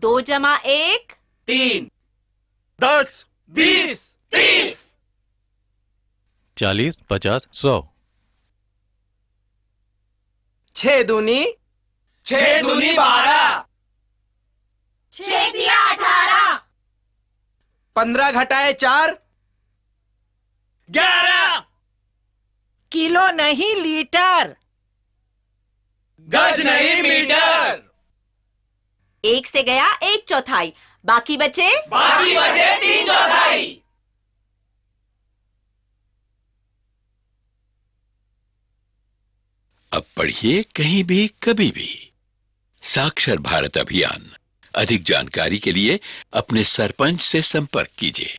दो जमा एक तीन। दस बीस। तीस। चालीस पचास सौ। छह दूनी। छह दूनी बारह। छह दिया अठारह। पंद्रह घटाए चार। ग्यारह। किलो नहीं लीटर। गज नहीं मीटर। एक से गया एक चौथाई। बाकी बचे? बाकी बचे तीन चौथाई। अब पढ़िए कहीं भी कभी भी। साक्षर भारत अभियान। अधिक जानकारी के लिए अपने सरपंच से संपर्क कीजिए।